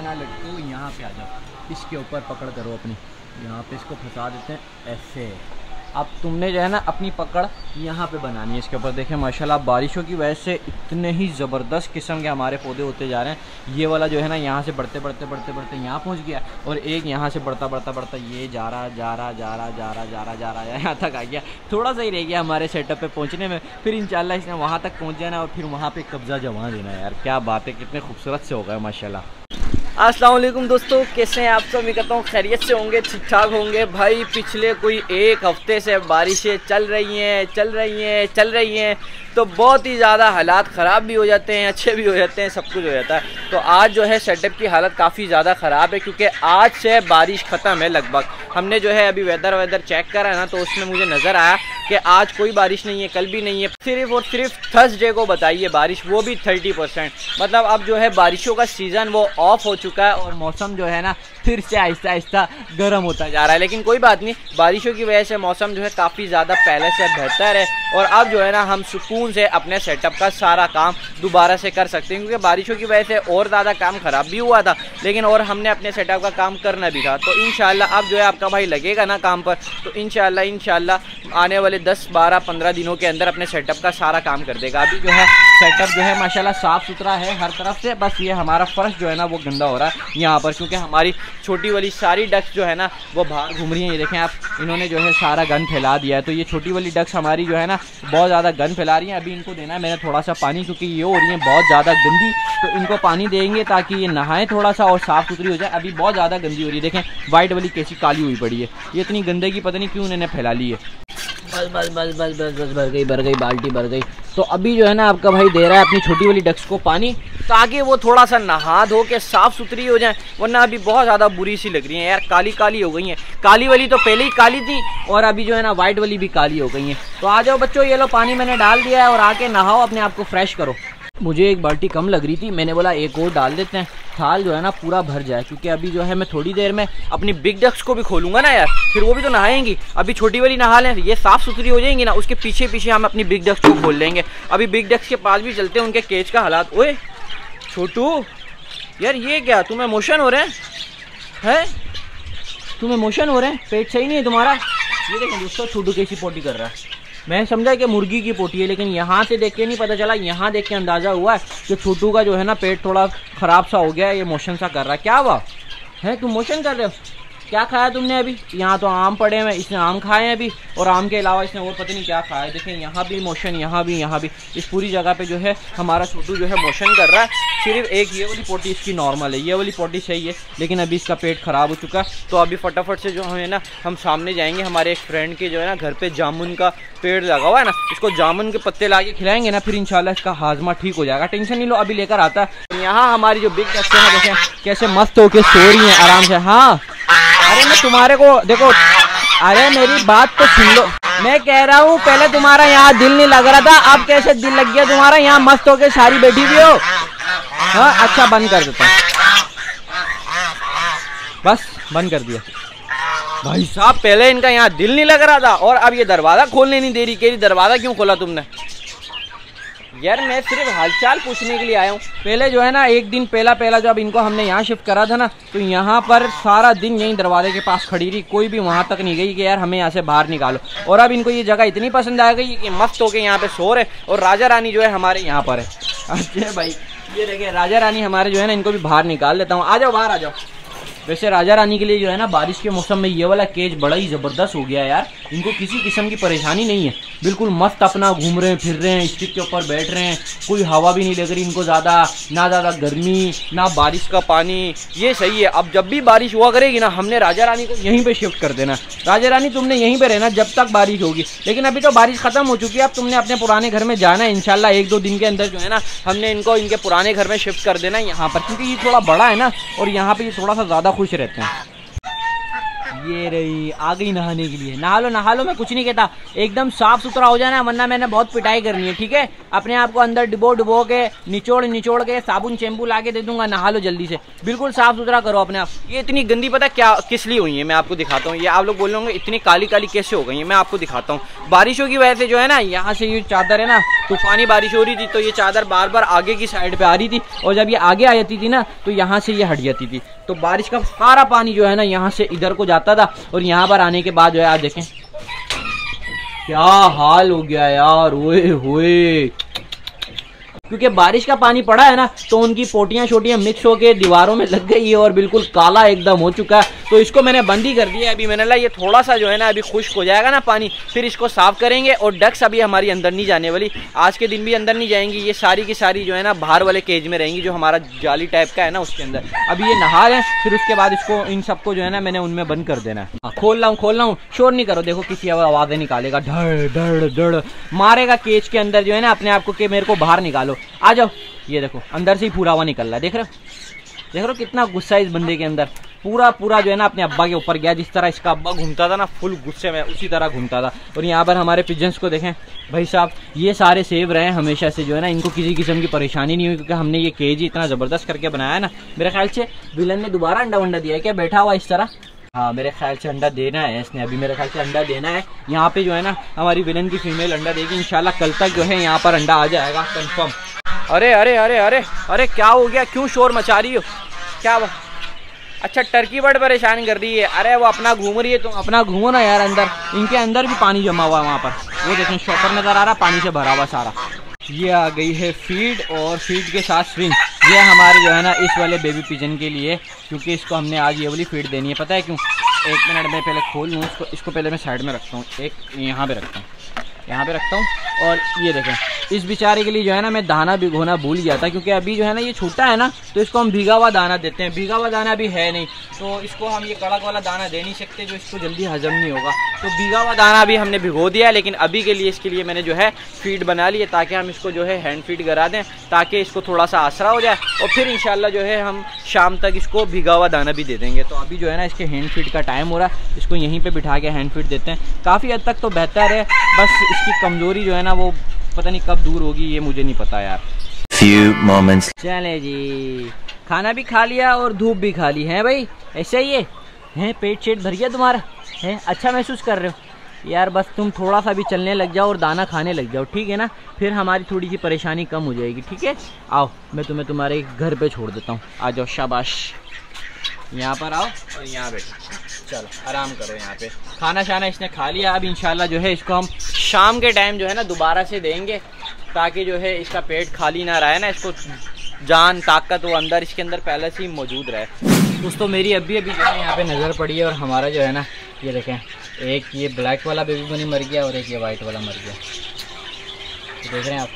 ना लटको यहाँ पे आ जाओ। इसके ऊपर पकड़ करो अपनी। यहाँ पे इसको फंसा देते हैं ऐसे। अब तुमने जो है ना अपनी पकड़ यहाँ पे बनानी है इसके ऊपर। देखें माशाल्लाह, बारिशों की वजह से इतने ही ज़बरदस्त किस्म के हमारे पौधे होते जा रहे हैं। ये वाला जो है ना यहाँ से बढ़ते बढ़ते बढ़ते बढ़ते यहाँ पहुँच गया और एक यहाँ से बढ़ता बढ़ता बढ़ता ये जा रहा जा रहा जा रहा जा रहा जा रहा जा रहा, यहाँ तक आ गया। थोड़ा सा ही रह गया हमारे सेटअप पर पहुँचने में। फिर इन इसने वहाँ तक पहुँच जाना और फिर वहाँ पर कब्ज़ा जमा देना यार। क्या बात है, कितने खूबसूरत से होगा माशा असलम दोस्तों, कैसे हैं आप सब? मैं कहता हूँ खैरियत से होंगे ठीक ठाक होंगे। भाई, पिछले कोई एक हफ़्ते से बारिशें चल रही हैं, चल रही हैं, चल रही हैं तो बहुत ही ज़्यादा हालात ख़राब भी हो जाते हैं, अच्छे भी हो जाते हैं, सब कुछ हो जाता है। तो आज जो है सेटअप की हालत काफ़ी ज़्यादा ख़राब है, क्योंकि आज से बारिश ख़त्म है लगभग। हमने जो है अभी वेदर वेदर चेक करा ना तो उसमें मुझे नज़र आया कि आज कोई बारिश नहीं है, कल भी नहीं है। सिर्फ़ और सिर्फ़ थर्सडे को बताइए बारिश, वो भी थर्टी परसेंट मतलब अब जो है बारिशों का सीज़न वो ऑफ़ हो चुका है और मौसम जो है ना, फिर से आहिस्ता आहिस्ता गर्म होता जा रहा है। लेकिन कोई बात नहीं, बारिशों की वजह से मौसम जो है काफ़ी ज़्यादा पहले से बेहतर है और अब जो है ना, हम सुकून से अपने सेटअप का सारा काम दोबारा से कर सकते हैं, क्योंकि बारिशों की वजह से और ज़्यादा काम ख़राब भी हुआ था, लेकिन और हमने अपने सेटअप का काम करना भी था। तो इन अब जो है आपका भाई लगेगा ना काम पर तो इन शाला आने वाले दस, बारह, पंद्रह दिनों के अंदर अपने सेटअप का सारा काम कर देगा। अभी जो है सेटअप जो है, माशाल्लाह साफ़ सुथरा है हर तरफ़ से। बस ये हमारा फ़र्श जो है ना, वो गंदा हो रहा है यहाँ पर, क्योंकि हमारी छोटी वाली सारी डक्स जो है ना, वो बाहर घूम रही हैं। ये देखें आप, इन्होंने जो है सारा गन फैला दिया है। तो ये छोटी वाली डक्स हमारी जो है ना, बहुत ज़्यादा गन फैला रही हैं। अभी इनको देना है, मैंने थोड़ा सा पानी, क्योंकि ये हो रही है बहुत ज़्यादा गंदी। तो इनको पानी देंगे ताकि ये नहाएँ थोड़ा सा और साफ़ सुथरी हो जाए। अभी बहुत ज़्यादा गंदी हो रही है। देखें वाइट वाली कैसी काली हुई पड़ी है। ये इतनी गंदगी पता नहीं क्यों इन्होंने फैला ली है। बस बस बस बस बस बस भर गई भर गई, बाल्टी भर गई। तो अभी जो है ना आपका भाई दे रहा है अपनी छोटी वाली डक्स को पानी, ताकि वो थोड़ा सा नहा धो के साफ़ सुथरी हो जाए, वरना अभी बहुत ज़्यादा बुरी सी लग रही है यार काली काली हो गई है। काली वाली तो पहले ही काली थी, और अभी जो है ना वाइट वाली भी काली हो गई है। तो आ जाओ बच्चों, ये लो पानी मैंने डाल दिया है, और आके नहाओ, अपने आप को फ्रेश करो। मुझे एक बाल्टी कम लग रही थी, मैंने बोला, एक और डाल देते हैं। थाल जो है ना पूरा भर जाए, क्योंकि अभी जो है मैं थोड़ी देर में अपनी बिग डक्स को भी खोलूँगा ना यार, फिर वो भी तो नहाएँगी। अभी छोटी वाली नहा लें, ये साफ़ सुथरी हो जाएँगी ना, उसके पीछे पीछे हम अपनी बिग डक्स को खोल लेंगे। अभी बिग डक्स के पास भी चलते हैं, उनके केज का हालात। ओए, छोटू, यार ये क्या, तुम्हें मोशन हो रहे हैं? है? तुम्हें मोशन हो रहे हैं? पेट सही नहीं है तुम्हारा? ये देखें दोस्तों, छोटू कैसी पोटी कर रहा है। मैं समझा कि मुर्गी की पोटी है, लेकिन यहाँ से देख के नहीं पता चला, यहाँ देख के अंदाज़ा हुआ है कि छोटू का जो है ना पेट थोड़ा ख़राब सा हो गया है, ये मोशन सा कर रहा है। क्या हुआ? है, तुम मोशन कर रहे हो? क्या खाया तुमने अभी? यहाँ तो आम पड़े हुए इसने आम खाए हैं अभी। और आम के अलावा इसने और पता नहीं क्या खाया है। देखें, यहाँ भी मोशन, यहाँ भी यहाँ भी। इस पूरी जगह पे जो है, हमारा छोटू जो है मोशन कर रहा है। सिर्फ़ एक ये वाली पोटी इसकी नॉर्मल है। ये वाली पोटी सही है, लेकिन अभी इसका पेट ख़राब हो चुका है। तो अभी फटाफट से जो है ना, हम सामने जाएँगे, हमारे एक फ्रेंड के जो है ना, घर पर जामुन का पेड़ लगा हुआ है ना, इसको जामुन के पत्ते ला खिलाएँगे ना, फिर इंशाल्लाह इसका हाजमा ठीक हो जाएगा। टेंशन नहीं लो, अभी लेकर आता है। यहाँ हमारी जो बिग बच्चे हैं देखें, कैसे मस्त होके सो रही हैं, आराम से। हाँ। अरे मैं तुम्हारे को, देखो, अरे मेरी बात तो सुन लो। मैं कह रहा हूँ, पहले तुम्हारा यहाँ दिल नहीं लग रहा था, अब कैसे दिल लग गया तुम्हारा? यहाँ मस्त होके सारी बैठी हुई हो। हाँ अच्छा बंद कर देता बस, बंद कर दिया। भाई साहब, पहले इनका यहाँ दिल नहीं लग रहा था, और अब ये दरवाज़ा खोलने नहीं दे रही। कह रही, दरवाज़ा क्यों खोला तुमने? यार, मैं सिर्फ़ हालचाल पूछने के लिए आया हूँ। पहले जो है ना, एक दिन पहला पहला जब इनको हमने यहाँ शिफ्ट करा था ना तो यहाँ पर सारा दिन यहीं दरवाजे के पास खड़ी रही, कोई भी वहाँ तक नहीं गई कि यार हमें यहाँ से बाहर निकालो। और अब इनको ये जगह इतनी पसंद आ गई कि मस्त होकर यहाँ पे शोर है और राजा रानी जो है हमारे यहाँ पर है। अच्छा भाई, ये देखिए, राजा रानी हमारे जो है ना, इनको भी बाहर निकाल देता हूँ। आ जाओ, बाहर आ जाओ। वैसे राजा रानी के लिए जो है ना, बारिश के मौसम में ये वाला केज बड़ा ही ज़बरदस्त हो गया यार। इनको किसी किस्म की परेशानी नहीं है। बिल्कुल मस्त अपना घूम रहे हैं, फिर रहे हैं स्टिक के ऊपर बैठ रहे हैं। कोई हवा भी नहीं लग रही इनको ज़्यादा, ना ज़्यादा गर्मी, ना बारिश का पानी। ये सही है, अब जब भी बारिश हुआ करेगी ना, हमने राजा रानी को यहीं पर शिफ्ट कर देना। राजा रानी तुमने यहीं पर रहना जब तक बारिश होगी। लेकिन अभी तो बारिश ख़त्म हो चुकी है, अब तुमने अपने पुराने घर में जाना है इनशाला एक दो दिन के अंदर जो है ना, हमने इनको, इनके पुराने घर में शिफ्ट कर देना है यहाँ पर। क्योंकि ये थोड़ा बड़ा है ना, और यहाँ पर ये थोड़ा सा ज़्यादा खुश रहते हैं। ये रही आ गई नहाने के लिए। नहा लो नहा लो, मैं कुछ नहीं कहता। एकदम साफ़ सुथरा हो जाना वरना मैंने बहुत पिटाई करनी है, ठीक है? अपने आप को अंदर डिबो डिबो के, निचोड़ निचोड़ के, साबुन, शैम्पू ला के दे दूँगा, नहा लो जल्दी से। बिल्कुल साफ़ सुथरा करो अपने आप। ये इतनी गंदी, पता क्या, किस लिए हुई है, मैं आपको दिखाता हूँ। ये आप लोग बोलोगे, इतनी काली काली कैसे हो गई है, मैं आपको दिखाता हूँ। बारिशों की वजह से जो है ना, यहाँ से ये चादर है ना, तूफानी बारिश हो रही थी तो ये चादर बार बार आगे की साइड पे आ रही थी, और जब ये आगे आ जाती थी ना तो यहाँ से ये हट जाती थी। तो बारिश का सारा पानी जो है ना, यहाँ से इधर को जाता था और यहाँ पर आने के बाद जो है, आप देखें। क्या हाल हो गया यार, ओए होए। क्योंकि बारिश का पानी पड़ा है ना तो उनकी पोटियाँ छोटियाँ मिक्स होकर दीवारों में लग गई है और बिल्कुल काला एकदम हो चुका है। तो इसको मैंने बंद ही कर दिया अभी मैंने ला ये थोड़ा सा जो है ना अभी खुश्क हो जाएगा ना पानी फिर इसको साफ़ करेंगे और डक्स अभी हमारी अंदर नहीं जाने वाली। आज के दिन भी अंदर नहीं जाएँगी ये सारी की सारी जो है ना बाहर वाले केज में रहेंगी जो हमारा जाली टाइप का है ना उसके अंदर। अभी ये नहा रहे हैं फिर उसके बाद इसको इन सबको जो है ना मैंने उनमें बंद कर देना है। हाँ, खोल रहा हूँ खोल रहा हूँ। शोर नहीं करो देखो किसी आवाज़ें निकालेगा। धड़ धड़ धड़। मारेगा केज के अंदर जो है ना अपने आप को कि मेरे को बाहर निकालो। आ जाओ। ये देखो, अंदर से ही पूरा हुआ निकल रहा है। देख रहे हो? देख रहे हो कितना गुस्सा है इस बंदे के अंदर? पूरा पूरा जो है ना अपने अब्बा के ऊपर गया, जिस तरह इसका अब्बा घूमता था ना फुल गुस्से में उसी तरह घूमता था। और यहाँ पर हमारे पिजन्स को देखें, भाई साहब, ये सारे सेव रहे हैं हमेशा से जो है ना, इनको किसी किस्म की परेशानी नहीं हुई, क्योंकि हमने ये केज इतना ज़बरदस्त करके बनाया ना। मेरे ख्याल से विलन ने दोबारा अंडा वंडा दिया है क्या? बैठा हुआ इस तरह? हाँ मेरे ख्याल से अंडा देना है इसने, अभी मेरे ख्याल से अंडा देना है। यहाँ पे जो है ना, हमारी विलन की फीमेल अंडा देगी, इंशाल्लाह कल तक जो है यहाँ पर अंडा आ जाएगा कंफर्म अरे अरे अरे अरे अरे, क्या हो गया? क्यों शोर मचा रही हो? क्या वो अच्छा टर्की बर्ड परेशान कर रही है। अरे, वो अपना घूम रही है तुम अपना घूमो ना यार अंदर। इनके अंदर भी पानी जमा हुआ है वहाँ पर। वो देखें शॉपर नज़र आ रहा, पानी से भरा हुआ सारा। ये आ गई है फ़ीड और फ़ीड के साथ स्विंग ये हमारे जो है ना, इस वाले बेबी पिजन के लिए, क्योंकि इसको हमने आज ये वाली फ़ीड देनी है। पता है क्यों? एक मिनट में पहले खोल लूँ इसको इसको पहले मैं साइड में रखता हूँ। एक यहाँ पे रखता हूँ। यहाँ पे रखता हूँ। और ये देखें, इस बेचारे के लिए जो है ना, मैं दाना भिगोना भूल गया था, क्योंकि अभी जो है ना, ये छोटा है ना तो इसको हम भीगा हुआ दाना देते हैं। भीगा हुआ दाना अभी है नहीं तो इसको हम ये कड़क वाला दाना दे नहीं सकते, जो इसको जल्दी हजम नहीं होगा। तो भीगा हुआ दाना अभी हमने भिगो दिया है लेकिन अभी के लिए इसके लिए मैंने जो है फ़ीड बना ली है, ताकि हम इसको जो है हैंड फ़ीड करा दें, ताकि इसको थोड़ा सा आसरा हो जाए, और फिर इंशाल्लाह जो है, हम शाम तक इसको भिगा हुआ दाना भी दे देंगे। तो अभी जो है ना, इसके हैंड फ़ीड का टाइम हो रहा है, इसको यहीं पर बिठा के हैंड फ़ीड देते हैं। काफ़ी हद तक तो बेहतर है, बस इसकी कमज़ोरी जो है ना वो पता नहीं कब दूर होगी ये मुझे नहीं पता यार। Few moments. चले जी। खाना भी खा लिया और धूप भी खा ली। है भाई? ऐसा ही है? हैं? पेट शेट भर गया तुम्हारा? है? अच्छा महसूस कर रहे हो? यार बस तुम थोड़ा सा भी चलने लग जाओ और दाना खाने लग जाओ ठीक है ना? फिर हमारी थोड़ी सी परेशानी कम हो जाएगी ठीक है? आओ मैं तुम्हें तुम्हारे घर पे छोड़ देता हूँ। आ जाओ शाबाश। यहाँ पर आओ। और यहाँ बैठो चलो आराम करो यहाँ पे। खाना शाना इसने खा लिया। अब इंशाल्लाह जो है इसको हम शाम के टाइम जो है ना दोबारा से देंगे ताकि जो है इसका पेट खाली ना रहे ना इसको जान ताकत वो अंदर इसके अंदर पहले से ही मौजूद रहे। दोस्तों मेरी अभी अभी जो है यहाँ पे नज़र पड़ी है और हमारा जो है ना ये देखें एक ये ब्लैक वाला बेबी बनी मर गया और एक ये वाइट वाला मर गया। देख रहे हैं आप?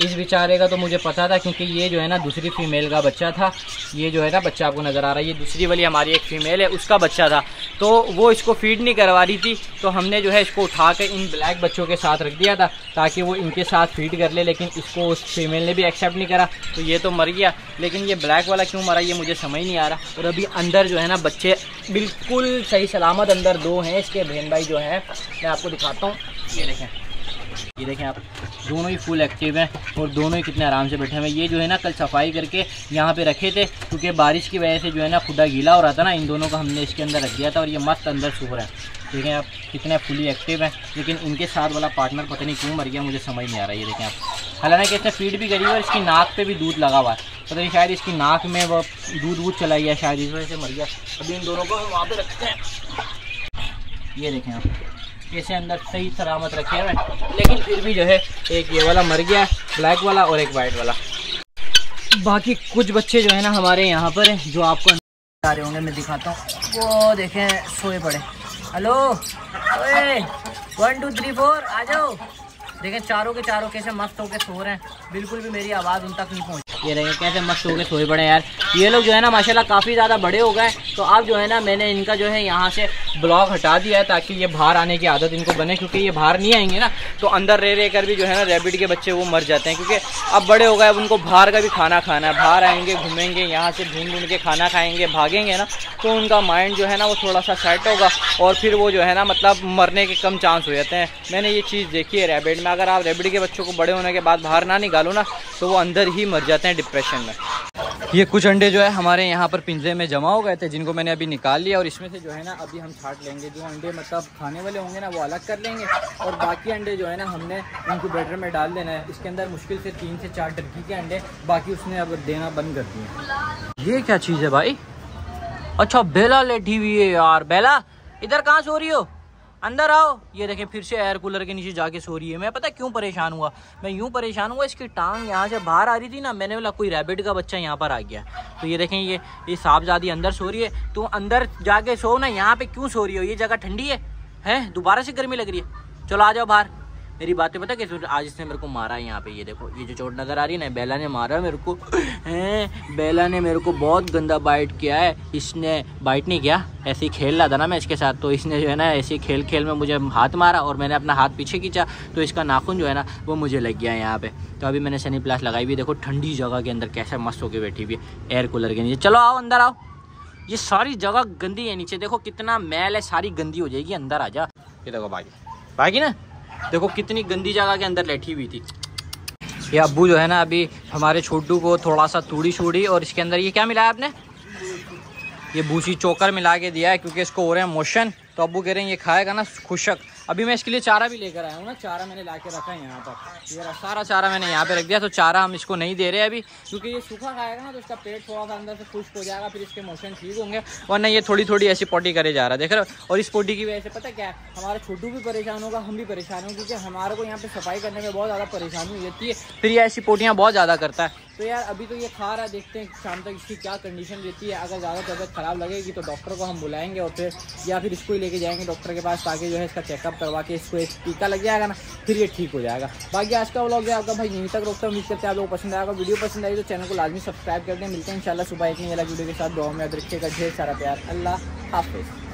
इस बेचारे का तो मुझे पता था क्योंकि ये जो है ना दूसरी फीमेल का बच्चा था। ये जो है ना बच्चा आपको नज़र आ रहा है, ये दूसरी वाली हमारी एक फ़ीमेल है, उसका बच्चा था। तो वो इसको फ़ीड नहीं करवा रही थी तो हमने जो है इसको उठा कर इन ब्लैक बच्चों के साथ रख दिया था, ताकि वो इनके साथ फ़ीड कर ले, लेकिन इसको उस फीमेल ने भी एक्सेप्ट नहीं करा। तो ये तो मर गया, लेकिन ये ब्लैक वाला क्यों मरा, ये मुझे समझ नहीं आ रहा। और अभी अंदर जो है ना बच्चे बिल्कुल सही सलामत अंदर दो हैं, इसके बहन भाई जो हैं, मैं आपको दिखाता हूँ। ये देखें। ये देखें आप, दोनों ही फुल एक्टिव हैं और दोनों ही कितने आराम से बैठे हुए ये जो है ना, कल सफ़ाई करके यहाँ पे रखे थे, क्योंकि बारिश की वजह से जो है ना, खुदा गीला हो रहा था ना, इन दोनों का हमने इसके अंदर रख दिया था और ये मस्त अंदर सूख रहा है। देखें आप, कितने फुली एक्टिव हैं, लेकिन उनके साथ वाला पार्टनर पता नहीं क्यों मर गया, मुझे समझ नहीं आ रहा है, ये देखें आप। हालाँकि इसने फ़ीड भी करी और इसकी नाक पे भी दूध लगा हुआ है। पता नहीं, शायद इसकी नाक में वो दूध वूध चला गया, शायद इस वजह से मर गया। अभी इन दोनों को हम वहाँ पर रखते हैं। ये देखें आप कैसे अंदर सही सलामत रखे हुए लेकिन फिर भी जो है, एक ये वाला मर गया ब्लैक वाला और एक वाइट वाला। बाकी कुछ बच्चे जो है ना हमारे यहाँ पर हैं जो आपको आ रहे होंगे, मैं दिखाता हूँ। वो देखें, सोए पड़े। Hello one two three four आ जाओ। देखें चारों के चारों कैसे मस्त होके सो रहे हैं। बिल्कुल भी मेरी आवाज़ उन तक नहीं पहुँच। ये रहेंगे कैसे मस्त हो गए सोए पड़े यार। ये लोग जो है ना, माशाल्लाह, काफ़ी ज़्यादा बड़े हो गए तो अब जो है ना, मैंने इनका जो है यहाँ से ब्लॉक हटा दिया है ताकि ये बाहर आने की आदत इनको बने, क्योंकि ये बाहर नहीं आएँगे ना तो अंदर रह रह कर भी जो है ना रेबिट के बच्चे वो मर जाते हैं। क्योंकि अब बड़े हो गए, अब उनको बाहर का भी खाना खाना है। बाहर आएँगे, घूमेंगे, यहाँ से ढूंढ ढूंढ के खाना खाएँगे, भागेंगे ना तो उनका माइंड जो है ना, वो थोड़ा सा सेट होगा। और फिर वो जो है ना मतलब मरने के कम चांस हो जाते हैं। मैंने ये चीज़ देखी है रेबिट में। अगर आप रेबडी के बच्चों को बड़े होने के बाद बाहर ना निकालो ना तो वो अंदर ही मर जाते हैं डिप्रेशन में। ये कुछ अंडे जो है हमारे यहाँ पर पिंजरे में जमा हो गए थे, जिनको मैंने अभी निकाल लिया और इसमें से जो है ना, अभी हम छाट लेंगे। जो अंडे मतलब खाने वाले होंगे ना, वो अलग कर लेंगे। और बाकी अंडे जो है ना, हमने उनको इंक्यूबेटर में डाल देना है। इसके अंदर मुश्किल से तीन से चार टर्की के अंडे, बाकी उसने अब देना बंद कर दिए। ये क्या चीज़ है भाई? अच्छा बेला लेटी हुई है यार। बेला, इधर कहाँ सो रही हो? अंदर आओ। ये देखें, फिर से एयर कूलर के नीचे जाके सो रही है। मैं पता क्यों परेशान हुआ? मैं यूँ परेशान हुआ, इसकी टांग यहाँ से बाहर आ रही थी ना, मैंने बोला, कोई रैबिट का बच्चा यहाँ पर आ गया। तो ये देखें, ये ये साहबजादी अंदर सो रही है। तो अंदर जाके सो ना, यहाँ पे क्यों सो रही हो? ये जगह ठंडी है, हैं? दोबारा से गर्मी लग रही है। चलो आ जाओ बाहर। मेरी बातें पता कैसे आज इसने मेरे को मारा है यहाँ पे, ये देखो, ये जो चोट नज़र आ रही है ना, बेला ने मारा मेरे को। हैं? बेला ने मेरे को बहुत गंदा बाइट किया है। इसने बाइट नहीं किया, ऐसे ही खेल रहा था ना मैं इसके साथ तो इसने जो है ना, ऐसे खेल खेल में मुझे हाथ मारा और मैंने अपना हाथ पीछे खींचा तो इसका नाखून जो है ना, वो मुझे लग गया है यहाँ पे। तो अभी मैंने सनी प्लास लगाई हुई देखो, ठंडी जगह के अंदर कैसे मस्त होकर बैठी हुई है एयर कूलर के नीचे। चलो आओ, अंदर आओ। ये सारी जगह गंदी है नीचे, देखो, कितना मैल है, सारी गंदी हो जाएगी, अंदर आ जा। ये देखो भागी भागी ना? देखो, कितनी गंदी जगह के अंदर बैठी हुई थी। ये अबू जो है ना, अभी हमारे छोटू को थोड़ा सा तूड़ी छूड़ी और इसके अंदर ये क्या मिलाया आपने? ये भूसी चोकर मिला के दिया है, क्योंकि इसको हो रहे हैं मोशन। तो अबू कह रहे हैं, ये खाएगा ना, खुशक। अभी मैं इसके लिए चारा भी लेकर आया हूँ ना। चारा मैंने ला के रखा है यहाँ पर। ये सारा चारा मैंने यहाँ पे रख दिया तो चारा हम इसको नहीं दे रहे अभी, क्योंकि ये सूखा खाएगा ना तो इसका पेट थोड़ा सा अंदर से खुश्क हो जाएगा, फिर इसके मोशन ठीक होंगे, वरना ये थोड़ी थोड़ी ऐसी पोटी करे जा रहा है। देख रहे और इस पोटी की वजह से पता क्या है? हमारा छोटू भी परेशान होगा, हम भी परेशान होंगे, क्योंकि हमारे को यहाँ पे सफ़ाई करने में बहुत ज़्यादा परेशानी हो जाती है। फिर ये ऐसी पोटियाँ बहुत ज़्यादा करता है। तो यार, अभी तो ये खा रहा है, देखते हैं शाम तक इसकी क्या कंडीशन रहती है। अगर ज़्यादा तबियत ख़राब लगेगी तो डॉक्टर को हम बुलाएँगे और फिर, या फिर इसको ही लेके जाएँगे डॉक्टर के पास ताकि जो है इसका चेकअप करवा के इसको एक टीका लग जाएगा ना, फिर ये ठीक हो जाएगा। बाकी आज का व्लॉग है आपका भाई, यहीं तक रोकता उम्मीद करते हैं आप लोग पसंद आएगा वीडियो पसंद आई तो चैनल को लाजमी सब्सक्राइब कर दें। मिलते हैं इंशाल्लाह सुबह एक नहीं अलग वीडियो के साथ। दो में रखिएगा। ढेर सारा प्यार। अल्लाह हाफिज़।